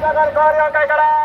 つながる交流会から